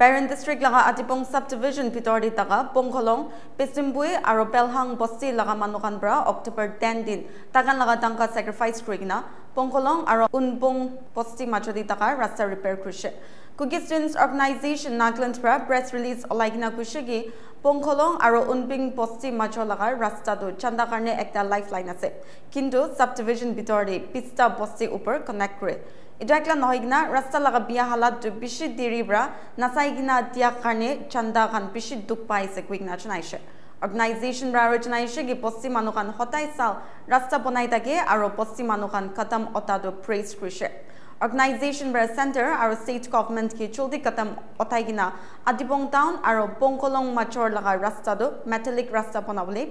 Parent District laga Atipong Subdivision Pitor di taka Pongkolong Pisimbui aro Pelhang Bosti laga Manukan bra October 10 din takan laga tangka sacrifice krig na Pongkolong aro Unbong Bosti macho di taka rasta repair krushe Kuki Students Organization Nagland bra press release olaigina kushigi Pongkolong aro Unbing Bosti macho laga rasta do chanda karne ekta lifeline ase kintu subdivision Pitor di pista Bosti upar connect kre এটা একলা নহয় কিনা ৰাস্তা লগা বিয়া হালাত বেছি দেৰিৰ পৰা নাচাই কিনা দিয়া কাৰণে চান্দা খান বেছি দুখ পাইছে কুইক না অৰ্গেনাইজেশ্যন পৰা আৰু জনাইছে কি পশ্চিম মানুহ খান সদায় চাল ৰাস্তা বনাই থাকে আৰু পশ্চিম মানুহ খান খতম অতাটো প্ৰেজ কৰিছে। অৰ্গেনাইজেশ্যন পৰা চেণ্টাৰ আৰু ষ্টেট গভমেণ্ট কি জলদি খতম অতাই কিনা আদিবং টাউন আৰু পংকলং মাছৰ লগা ৰাস্তাটো মেটেলিক ৰাস্তা বনাবলৈ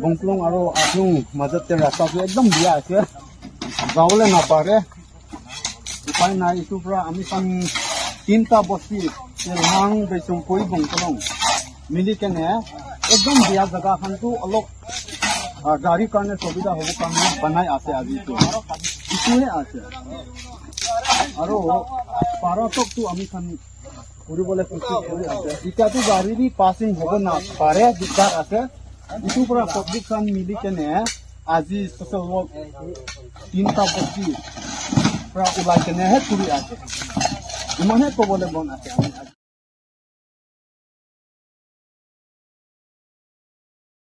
বংকুলং আৰু আহোঁ মাজতে ৰাস্তাটো একদম বিয়া আছে যাবলৈ নাপাৰে উপায় নাই ইটোৰ পৰা আমি চাম তিনিটা বস্তি তেলহাং বেচুংকৈ বংকুলং মিলি কেনে একদম বিয়া জেগাখনটো অলপ গাড়ীৰ কাৰণে সুবিধা হ'ব কাৰণে বনাই আছে আজি ইটোহে আছে আৰু পাৰতকটো আমি খান ফুৰিবলৈ কোচিছ কৰি আছে। এতিয়াতো গাড়ী পাছিং হ'ব নাপাৰে দিগদাৰ আছে। ইটোৰ পৰা পাব্লিক খান মিলি কেনে আজি তিনিটা বস্তি পৰা ওলাই কেনেহে কৰি আছে। ইমানহে ক'বলৈ মন আছে।